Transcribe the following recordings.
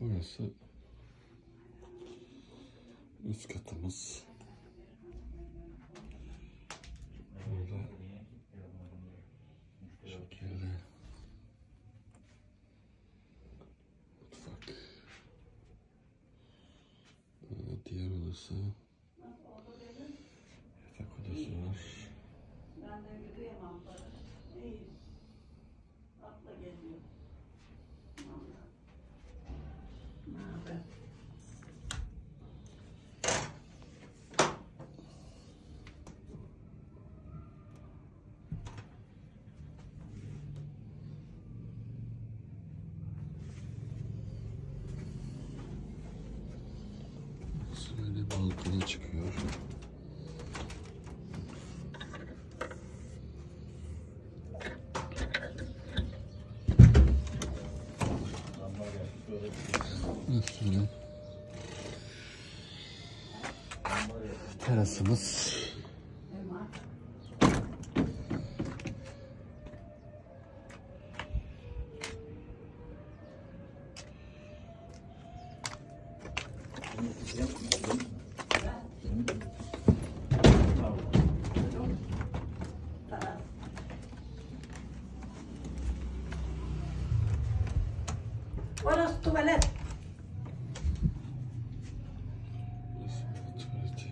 Burası üst katımız. Burada şekilde mutfak. Burada diğer odası. Yatak odası var. Ben de. İyi. Atla geliyor. Balkona çıkıyor. Şöyle. Terasımız. Emma. Taras. Orası tuvalet. Burası.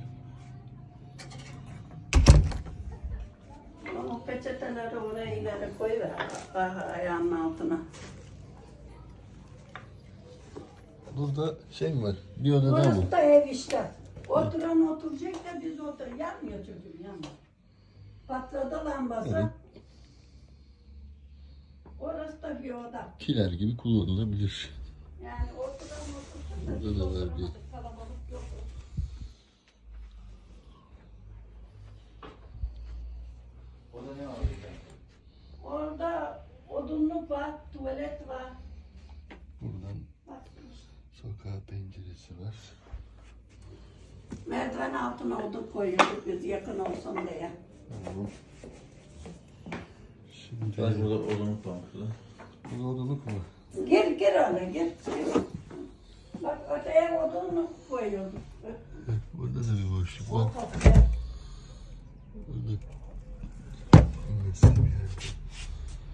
O peçeteleri oraya ileri koyuver. Ayağının altına. Burada şey mi var? Bir oda daha mı? Burası da ev işte. Oturan oturacak da biz otur. Yanmıyor çocuğum yanmıyor. Patladı lambası. Evet. Orası da bir oda. Kiler gibi kullanılabilir. Yani oturan otursun da Burada da var bir-. Kalabalık yok. Orada ne var? Orada odunluk var, tuvalet var. Buradan Bak, sokağa penceresi var. merdiven altına odun koyuyorduk biz yakın olsun diye. Tamam. Şimdi Bak burada odunluk var burada. burada odunluk mu? Gir gir öyle gir. Bak öteye odunluk koyuyorduk. Burada da bir boşluk var. Burada.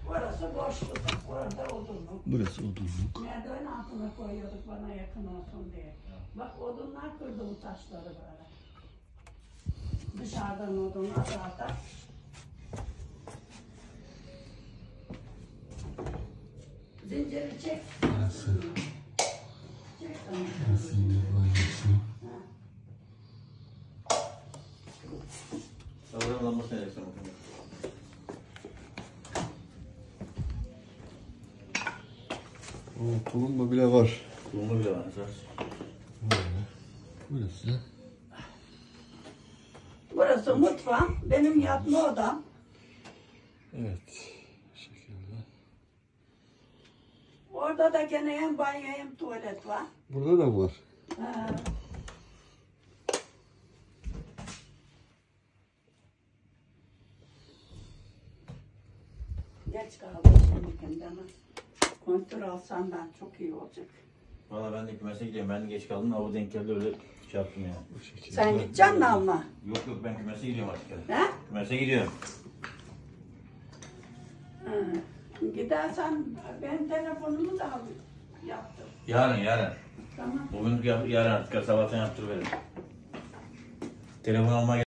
Burası boşluk. Orada odunluk. Burası odunluk. Merdiven altına koyuyorduk bana yakın olsun diye. Bak odunlar kırdı bu taşları böyle. Dışarıdan odunlar zaten. Zinciri çek. Tamam. Yine tulumba bile var. Bulma bile var esas. Böyle. Burası. Burası mutfağım. Benim yatma odam. Evet. Bu şekilde. Orada da gene hem banyo hem tuvalet var. Burada da var. Ha. Geç kaldım şimdi kendime. Kontrol alsam ben çok iyi olacak. Valla ben de kümese gidiyorum. Ben de geç kaldım. Hava denk geldi öyle şey yaptım ya. Bu şekilde. Sen gideceksin mi alma? Yok yok ben kümese gidiyorum artık. He? Kümese gidiyorum. Ha. Gidersen ben telefonumu da al yaptım. Yarın yarın. Tamam. Bugün yap- yarın artık sabahtan yaptırıverim. Telefon almaya